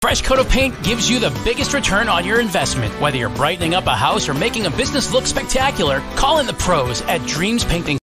Fresh coat of paint gives you the biggest return on your investment. Whether you're brightening up a house or making a business look spectacular, call in the pros at Dreams Painting